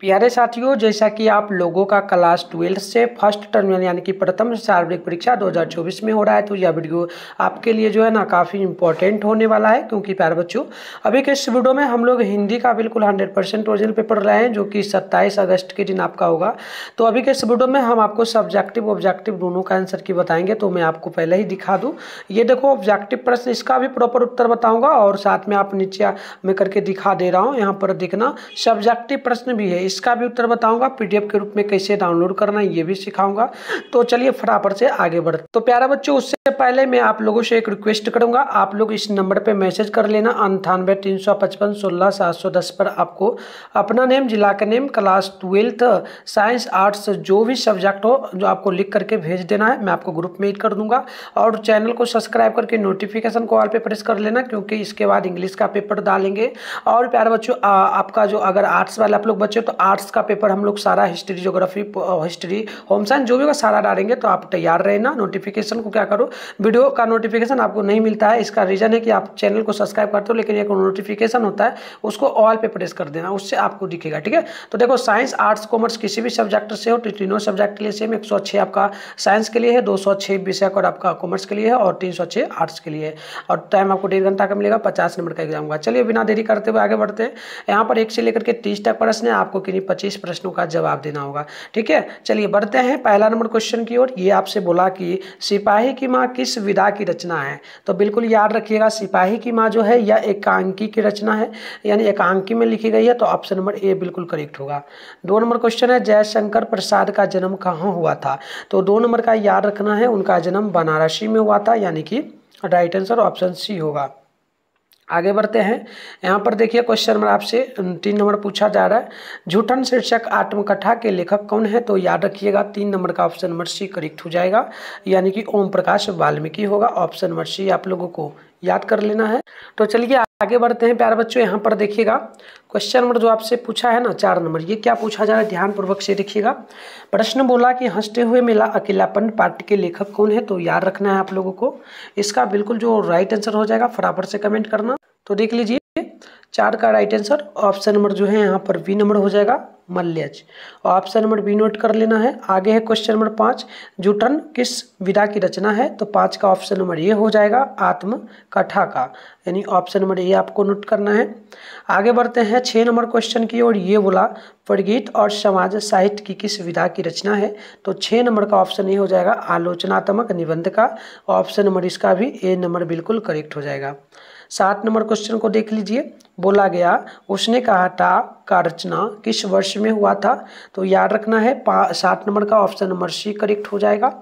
प्यारे साथियों, जैसा कि आप लोगों का क्लास ट्वेल्थ से फ़र्स्ट टर्मिनल यानी कि प्रथम सार्वजनिक परीक्षा 2024 में हो रहा है तो यह वीडियो आपके लिए जो है ना काफ़ी इंपॉर्टेंट होने वाला है, क्योंकि प्यारे बच्चों, अभी के इस वीडियो में हम लोग हिंदी का बिल्कुल 100 परसेंट ओरिजिनल पेपर रहे हैं, जो कि सत्ताईस अगस्त के दिन आपका होगा। तो अभी के इस वीडियो में हम आपको सब्जेक्टिव ऑब्जेक्टिव दोनों का आंसर की बताएँगे तो मैं आपको पहले ही दिखा दूँ। ये देखो ऑब्जेक्टिव प्रश्न, इसका भी प्रॉपर उत्तर बताऊँगा, और साथ में आप नीचे में करके दिखा दे रहा हूँ, यहाँ पर देखना सब्जेक्टिव प्रश्न भी है इसका भी उत्तर बताऊँगा। पीडीएफ के रूप में कैसे डाउनलोड करना है, ये भी सिखाऊँगा। तो चलिए फटाफट से आगे बढ़ तो प्यारा बच्चों, उससे पहले मैं आप लोगों से एक रिक्वेस्ट करूँगा। आप लोग इस नंबर पे मैसेज कर लेना। अंठानवे, तीन सौ पचपन, सोलह, सात सौ दस पर आपको अपना नेम जिला का name class twelfth science arts जो भी सब्जेक्ट हो, जो आपको लिख करके भेज देना है, मैं आपको ग्रुप में कर दूँगा। और चैनल को सब्सक्राइब करके नोटिफिकेशन को ऑल पे प्रेस कर लेना, क्योंकि इसके बाद इंग्लिश का पेपर डालेंगे। और प्यारे बच्चों आपका जो अगर आर्ट्स वाले आप लोग बच्चे तो आर्ट्स का पेपर हम लोग सारा history geography history home science जो भी होगा सारा डालेंगे तो आप तैयार रहना। नोटिफिकेशन को क्या करो? वीडियो का नोटिफिकेशन आपको नहीं मिलता है। इसका रीज़न है कि आप चैनल को सब्सक्राइब करते हो, लेकिन एक नोटिफिकेशन होता है, उसको ऑल पे प्रेस कर देना, उससे आपको दिखेगा, ठीक है? तो देखो साइंस आर्ट्स कॉमर्स किसी भी सब्जेक्ट से हो तो तीनों सब्जेक्ट के लिए सेम एक सौ छः आपका साइंस के लिए है, दो सौ छः विषय और आपका कॉमर्स के लिए है, और तीन सौ छः आर्ट्स के लिए और टाइम आपको डेढ़ घंटा का मिलेगा, पचास नंबर का एग्ज़ाम होगा। चलिए, बिना देरी करते हुए आगे बढ़ते हैं। यहाँ पर एक से लेकर के तीस तक प्रश्न है, आपको किन्हीं पच्चीस प्रश्नों का जवाब देना होगा। ठीक है? चलिए बढ़ते हैं पहला नंबर क्वेश्चन की ओर। ये आपसे बोला कि सिपाही की माँ किस विधा की रचना है? तो बिल्कुल याद रखिएगा, सिपाही की माँ जो है यह एकांकी की रचना है, यानी एकांकी में लिखी गई है तो ऑप्शन नंबर ए बिल्कुल करेक्ट होगा। दो नंबर क्वेश्चन है, जयशंकर प्रसाद का जन्म कहाँ हुआ था? तो दो नंबर का याद रखना है, उनका जन्म बनारसी में हुआ था, यानी कि राइट आंसर ऑप्शन सी होगा। आगे बढ़ते हैं। यहाँ पर देखिए क्वेश्चन नंबर आपसे तीन नंबर पूछा जा रहा है। झूठन शीर्षक आत्मकथा के लेखक कौन है? तो याद रखिएगा, तीन नंबर का ऑप्शन नंबर सी करेक्ट हो जाएगा। यानी कि ओम प्रकाश वाल्मीकि होगा। ऑप्शन नंबर सी आप लोगों को याद कर लेना है। तो चलिए आगे बढ़ते हैं प्यारे बच्चों, यहाँ पर देखिएगा। क्वेश्चन नंबर जो आपसे पूछा है ना, चार नंबर, ये क्या पूछा जा रहा है? ध्यानपूर्वक से देखिएगा। प्रश्न बोला कि हँसते हुए मिला अकेलापन पाठ के लेखक कौन है? तो याद रखना है आप लोगों को। इसका बिल्कुल जो राइट आंसर हो जाएगा, फटाफट से कमेंट करना। तो देख लीजिए चार का राइट आंसर ऑप्शन नंबर जो है यहाँ पर बी नंबर हो जाएगा Malayaj option number B note कर लेना है। आगे है क्वेश्चन नंबर पाँच। जूटन किस विधा की रचना है? तो पाँच का ऑप्शन नंबर ये हो जाएगा, आत्म कथा का। यानी ऑप्शन नंबर ये आपको नोट करना है। आगे बढ़ते हैं छः नंबर क्वेश्चन की ओर। ये बोला, प्रगीत और समाज साहित्य की किस विधा की रचना है? तो छः नंबर का ऑप्शन ये हो जाएगा, आलोचनात्मक निबंध का। ऑप्शन नंबर इसका भी ए नंबर बिल्कुल करेक्ट हो जाएगा। सात नंबर क्वेश्चन को देख लीजिए। बोला गया, उसने कहा था, का रचना किस वर्ष में हुआ था? तो याद रखना है सात नंबर का ऑप्शन नंबर सी करेक्ट हो जाएगा।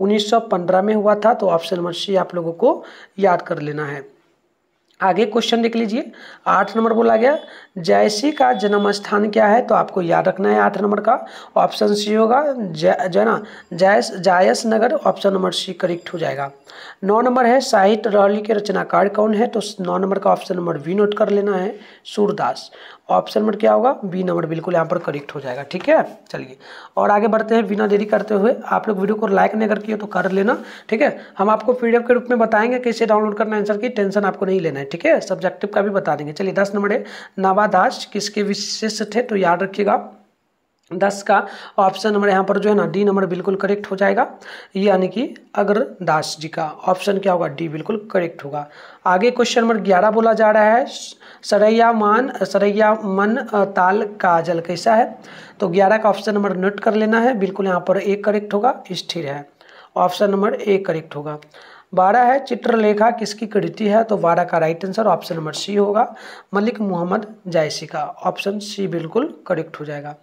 1915 में हुआ था तो ऑप्शन नंबर सी आप लोगों को याद कर लेना है। आगे क्वेश्चन देख लीजिए। आठ नंबर बोला गया जयसी का जन्म स्थान क्या है? तो आपको याद रखना है आठ नंबर का। ऑप्शन सी होगा जो है ना, जायस जायस नगर ऑप्शन नंबर सी करेक्ट हो जाएगा। नौ नंबर है, साहित्य रौली के रचनाकार कौन है? तो नौ नंबर का ऑप्शन नंबर बी नोट कर लेना है, सूरदास। ऑप्शन नंबर क्या होगा? बी नंबर, बिल्कुल यहाँ पर करेक्ट हो जाएगा, ठीक है? चलिए, और आगे बढ़ते हैं, बिना देरी करते हुए। आप लोग वीडियो को लाइक नहीं अगर किए तो कर लेना, ठीक है? हम आपको पीडीएफ के रूप में बताएँगे कैसे डाउनलोड करना आंसर की टेंशन आपको नहीं लेना है, ठीक है? सब्जेक्टिव का भी बता देंगे। चलिए, दस नंबर है, नवादास किसके विशेष थे? तो याद रखिएगा दस का ऑप्शन नंबर यहाँ पर जो है ना डी नंबर बिल्कुल करेक्ट हो जाएगा। यानी कि अगर दास जी का ऑप्शन क्या होगा? डी बिल्कुल करेक्ट होगा। आगे क्वेश्चन नंबर ग्यारह बोला जा रहा है। सरैया मान, सरैया मन ताल का जल कैसा है? तो ग्यारह का ऑप्शन नंबर नोट कर लेना है। बिल्कुल यहाँ पर एक करेक्ट होगा, स्थिर है। ऑप्शन नंबर ए करेक्ट होगा। बारह है, चित्रलेखा किसकी कृति है? तो बारह का right answer option number C होगा। मलिक मोहम्मद जायसी का ऑप्शन सी बिल्कुल करेक्ट हो जाएगा।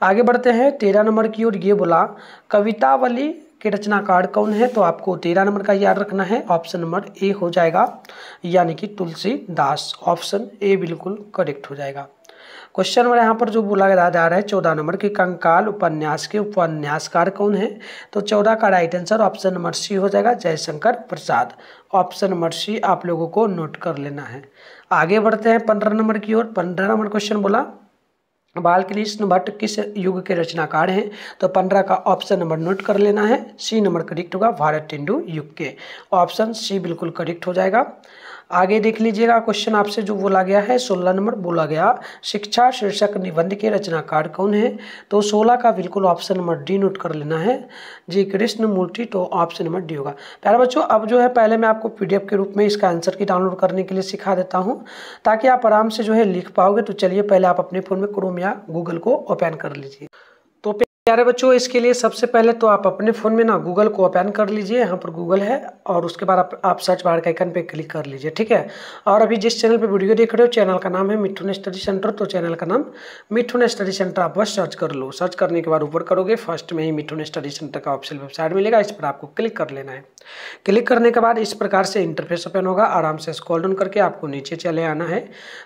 आगे बढ़ते हैं, तेरह नंबर की ओर ये बोला, कवितावली के रचनाकार कौन है? तो आपको तेरह नंबर का याद रखना है ऑप्शन नंबर ए हो जाएगा, यानी कि तुलसी दास। ऑप्शन ए बिल्कुल करेक्ट हो जाएगा। क्वेश्चन नंबर यहाँ पर जो बोला जा रहा है, चौदह नंबर की कंकाल उपन्यास के उपन्यासकार कौन है? तो चौदह का right answer option number C हो जाएगा, Jaishankar Prasad. Option number C आप लोगों को नोट कर लेना है। आगे बढ़ते हैं, पंद्रह नंबर की ओर, पंद्रह नंबर क्वेश्चन बोला बालकृष्ण भट्ट किस युग के रचनाकार हैं? तो पंद्रह का ऑप्शन नंबर नोट कर लेना है। सी नंबर करेक्ट होगा भारत टेंडू युग के। ऑप्शन सी बिल्कुल करेक्ट हो जाएगा। आगे देख लीजिएगा क्वेश्चन आपसे जो बोला गया है, सोलह नंबर बोला गया, शिक्षा शीर्षक निबंध के रचनाकार कौन है? तो सोलह का बिल्कुल ऑप्शन नंबर डी नोट कर लेना है। जी कृष्ण मूर्ति तो ऑप्शन नंबर डी होगा। प्यारे बच्चों, अब जो है पहले मैं आपको पीडीएफ के रूप में इसका आंसर की डाउनलोड करने के लिए सिखा देता हूँ। ताकि आप आराम से जो है लिख पाओगे तो चलिए पहले आप अपने फ़ोन में क्रोम या गूगल को ओपन कर लीजिए। तो प्यारे बच्चों इसके लिए सबसे पहले तो आप अपने फ़ोन में ना गूगल को ओपन कर लीजिए। यहाँ पर गूगल है और उसके बाद आप, आप सर्च बार के आइकन पे क्लिक कर लीजिए ठीक है? और अभी जिस चैनल पे वीडियो देख रहे हो चैनल का नाम है मिठुन स्टडी सेंटर तो चैनल का नाम मिठुन स्टडी सेंटर आप बस सर्च कर लो। सर्च करने के बाद ऊपर करोगे फ़र्स्ट में ही मिठुन स्टडी सेंटर का ऑप्शन वेबसाइट मिलेगा। इस पर आपको क्लिक कर लेना है। क्लिक करने के बाद इस प्रकार से इंटरफेस ओपन होगा। आराम से स्कॉल डाउन करके आपको नीचे चले आना है।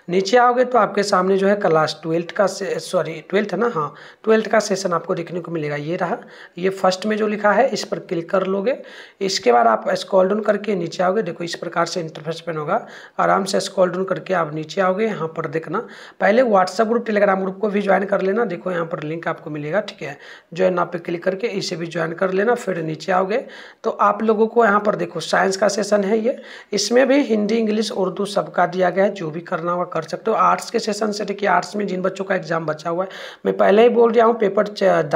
नीचे आओगे तो आपके सामने जो है क्लास ट्वेल्थ का सॉरी ट्वेल्थ है ना? हाँ ट्वेल्थ का सेशन आपको देखने को मिलेगा। ये रहा, ये फ़र्स्ट में जो लिखा है, इस पर क्लिक कर लोगे। इसके बाद आप स्कॉल डाउन करके नीचे आओगे। देखो, इस प्रकार से इंटरफेस ओपन होगा। आराम से स्कॉल डाउन करके आप नीचे आओगे, यहाँ पर देखना। पहले व्हाट्सएप ग्रुप टेलीग्राम ग्रुप को भी ज्वाइन कर लेना। देखो, यहाँ पर लिंक आपको मिलेगा, ठीक है? ज्वाइन आप पे क्लिक करके इसे भी ज्वाइन कर लेना, फिर नीचे आओगे। तो आप लोगों को यहाँ पर देखो साइंस का सेशन है ये। इसमें भी हिंदी, इंग्लिश, उर्दू सबका दिया गया है। जो भी करना होगा कर सकते हो। आर्ट्स के सेशन से, देखिए आर्ट्स में जिन बच्चों का एग्ज़ाम बचा हुआ है, मैं पहले ही बोल रहा हूँ पेपर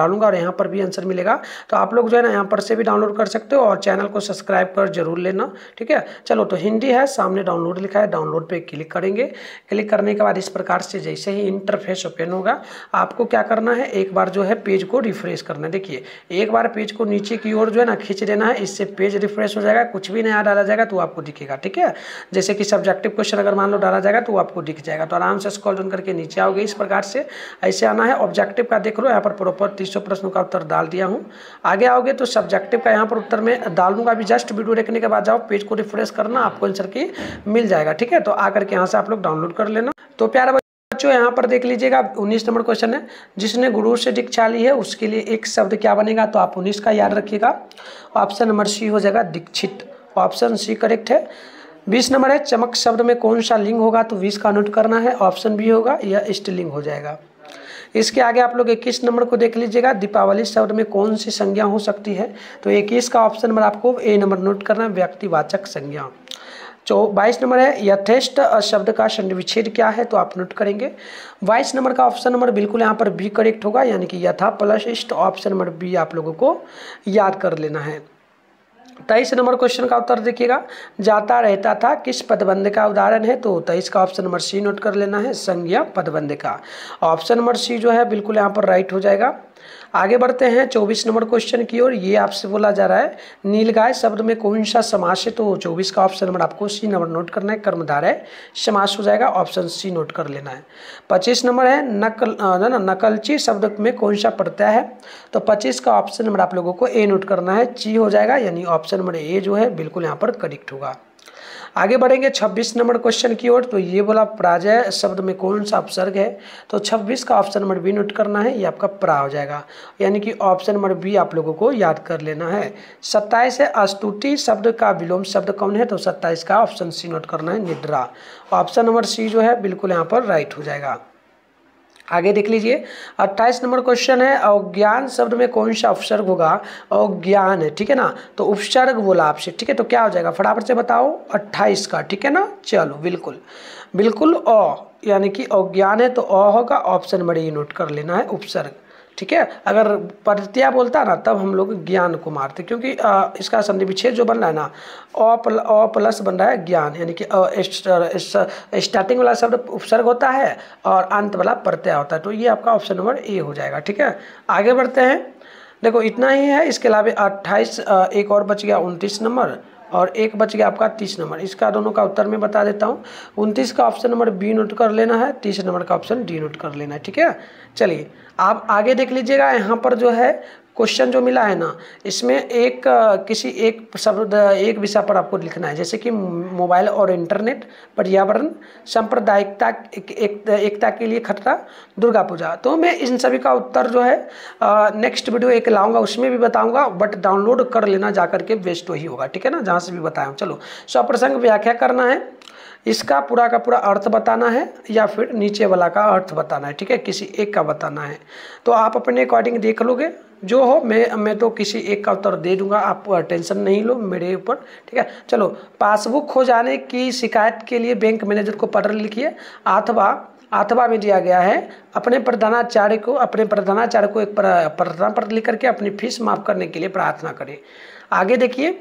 डालूँगा और यहाँ पर भी आंसर मिलेगा। तो आप लोग जो है ना यहाँ पर से भी डाउनलोड कर सकते हो और चैनल को सब्सक्राइब कर ज़रूर लेना, ठीक है? चलो तो हिंदी है, सामने डाउनलोड लिखा है डाउनलोड पे क्लिक करेंगे। क्लिक करने के बाद इस प्रकार से जैसे ही इंटरफेस ओपन होगा, आपको क्या करना है, एक बार जो है पेज को रिफ्रेश करना देखिए, एक बार पेज को नीचे की ओर जो है ना खींच देना है, इससे पेज रिफ्रेश हो जाएगा, कुछ भी नया डाला जाएगा तो आपको दिखेगा, ठीक है? जैसे कि सब्जेक्टिव क्वेश्चन अगर मान लो डाला जाएगा तो आपको दिख जाएगा। तो आराम से स्कॉल करके नीचे आओगे इस प्रकार से, ऐसे आना है। ऑब्जेक्टिव का देख लो, यहाँ पर प्रॉपर तीस प्रश्नों का उत्तर डाल दिया हूँ। आगे आओगे तो सब्जेक्टिव का यहाँ पर उत्तर में डाल दूँगा। अभी जस्ट वीडियो देखने के बाद जाओ पेज को रिफ्रेश करना, आपको आंसर की मिल जाएगा, ठीक है? तो आकर के यहाँ से आप लोग डाउनलोड कर लेना। तो प्यारा बच्चों, यहाँ पर देख लीजिएगा उन्नीस नंबर क्वेश्चन है। जिसने गुरु से दीक्षा ली है, उसके लिए एक शब्द क्या बनेगा? तो आप उन्नीस का याद रखिएगा। ऑप्शन नंबर सी हो जाएगा दीक्षित। ऑप्शन सी करेक्ट है। बीस नंबर है, चमक शब्द में कौन सा लिंग होगा? तो बीस का नोट करना है। ऑप्शन बी होगा या स्त्रीलिंग हो जाएगा। इसके आगे आप लोग इक्कीस नंबर को देख लीजिएगा, दीपावली शब्द में कौन सी संज्ञा हो सकती है? तो इक्कीस का ऑप्शन नंबर आपको ए नंबर नोट करना व्यक्तिवाचक संज्ञा। चौ, बाईस नंबर है, यथेष्ट शब्द का विच्छेद क्या है? तो आप नोट करेंगे। बाईस नंबर का ऑप्शन नंबर बिल्कुल यहाँ पर बी करेक्ट होगा, यानी कि यथा प्लस इष्ट ऑप्शन नंबर बी आप लोगों को याद कर लेना है। तेईस नंबर क्वेश्चन का उत्तर देखिएगा। जाता रहता था, किस पदबंध का उदाहरण है? तो तेईस का ऑप्शन नंबर सी नोट कर लेना है, संज्ञा पदबंध का। ऑप्शन नंबर सी जो है, बिल्कुल यहाँ पर राइट हो जाएगा। आगे बढ़ते हैं चौबीस नंबर क्वेश्चन की ओर। ये आपसे बोला जा रहा है नीलगाय शब्द में कौन सा समास है? तो चौबीस का ऑप्शन नंबर आपको सी नंबर नोट करना है, कर्मधार है, समास हो जाएगा ऑप्शन सी नोट कर लेना है। पच्चीस नंबर है, नकल ना नकलची शब्द में कौन सा प्रत्यय है? तो पच्चीस का ऑप्शन नंबर आप लोगों को ए नोट करना है, ची हो जाएगा, यानी ऑप्शन नंबर ए जो है, बिल्कुल यहाँ पर करेक्ट होगा। आगे बढ़ेंगे 26 नंबर क्वेश्चन की ओर। तो ये बोला पराजय शब्द में कौन सा उपसर्ग है? तो 26 का ऑप्शन नंबर बी नोट करना है, ये आपका परा हो जाएगा। यानी कि ऑप्शन नंबर बी आप लोगों को याद कर लेना है। सत्ताईस है, अस्तुति शब्द का विलोम शब्द कौन है? तो सत्ताईस का ऑप्शन सी नोट करना है, निद्रा। ऑप्शन नंबर सी जो है, बिल्कुल यहाँ पर राइट हो जाएगा। आगे देख लीजिए। अट्ठाईस नंबर क्वेश्चन है, अज्ञान शब्द में कौन सा उपसर्ग होगा? अज्ञान है, ठीक है ना? तो उपसर्ग बोला आपसे, ठीक है? तो क्या हो जाएगा? फटाफट से बताओ, अट्ठाईस का, ठीक है ना? चलो, बिल्कुल। बिल्कुल, अ, यानी कि अज्ञान है तो अ होगा ऑप्शन नंबर ये नोट कर लेना है, उपसर्ग। ठीक है? अगर प्रत्या बोलता ना तब हम लोग ज्ञान को मारते क्योंकि आ, इसका संधि विच्छेद जो बन रहा है ना अ प्ल, प्लस बन रहा है ज्ञान यानी कि स्टार्टिंग वाला शब्द उपसर्ग होता है और अंत वाला प्रत्यय होता है। तो ये आपका ऑप्शन नंबर ए हो जाएगा ठीक है? आगे बढ़ते हैं। देखो इतना ही है इसके अलावा अट्ठाईस एक और बच गया उनतीस नंबर। और एक बच गया आपका तीस नंबर। इसका दोनों का उत्तर मैं बता देता हूँ। उनतीस का ऑप्शन नंबर बी नोट कर लेना है, तीस नंबर का ऑप्शन डी नोट कर लेना है, ठीक है? चलिए, आप आगे देख लीजिएगा, यहाँ पर जो है क्वेश्चन जो मिला है ना इसमें एक किसी एक शब्द एक विषय पर आपको लिखना है। जैसे कि मोबाइल और इंटरनेट पर्यावरण सांप्रदायिकता एक, एक, एकता के लिए खतरा दुर्गा पूजा। तो मैं इन सभी का उत्तर जो है नेक्स्ट वीडियो एक लाऊँगा उसमें भी बताऊँगा बट डाउनलोड कर लेना जा करके बेस्ट वही होगा। ठीक है ना? जहाँ से भी बताया चलो सौ प्रसंग व्याख्या करना है। इसका पूरा का पूरा अर्थ बताना है या फिर नीचे वाला का अर्थ बताना है, ठीक है? किसी एक का बताना है। तो आप अपने अकॉर्डिंग देख लोगे। जो हो, मैं मैं तो किसी एक का उत्तर दे दूँगा, आप टेंशन नहीं लो मेरे ऊपर, ठीक है? चलो, पासबुक खो जाने की शिकायत के लिए बैंक मैनेजर को पत्र लिखिए। अथवा अथवा में दिया गया है, अपने प्रधानाचार्य को, अपने प्रधानाचार्य को एक प्रार्थना पत्र लिख करके अपनी फ़ीस माफ़ करने के लिए प्रार्थना करें। आगे देखिए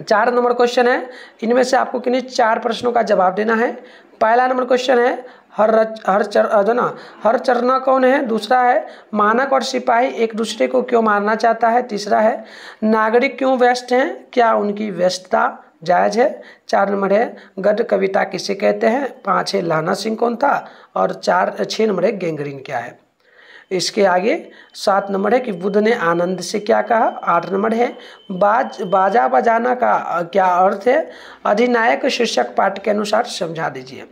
चार नंबर क्वेश्चन है। इनमें से आपको किन्हीं चार प्रश्नों का जवाब देना है। पहला नंबर क्वेश्चन है हर रच, हर चर जो ना हर चरना कौन है? दूसरा है मानक और सिपाही एक दूसरे को क्यों मारना चाहता है? तीसरा है नागरिक क्यों व्यस्त हैं? क्या उनकी व्यस्तता जायज़ है? चार नंबर है गद्य कविता किसे कहते हैं? पाँच है लाना सिंह कौन था? और चार छः नंबर है गेंगरिन क्या है? इसके आगे सात नंबर है कि बुद्ध ने आनंद से क्या कहा? आठ नंबर है, बाज, बाजा बजाना का, क्या अर्थ है? अधिनायक शीर्षक पाठ के अनुसार समझा दीजिए।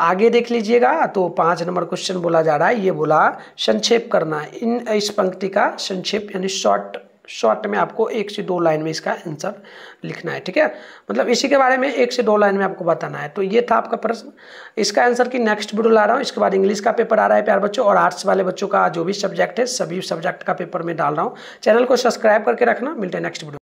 आगे देख लीजिएगा तो पाँच नंबर क्वेश्चन बोला जा रहा है, ये बोला, संक्षेप करना, इन इस पंक्ति का संक्षेप, यानी शॉर्ट शॉर्ट में आपको एक से दो लाइन में इसका आंसर लिखना है, ठीक है? मतलब इसी के बारे में एक से दो लाइन में आपको बताना है। तो ये था आपका प्रश्न। इसका आंसर की नेक्स्ट वीडियो ला रहा हूँ। इसके बाद इंग्लिश का पेपर आ रहा है, प्यार बच्चों, और आर्ट्स वाले बच्चों का जो भी सब्जेक्ट है, सभी सब्जेक्ट का पेपर में डाल रहा हूँ। चैनल को सब्सक्राइब करके रखना। मिलते हैं नेक्स्ट वीडियो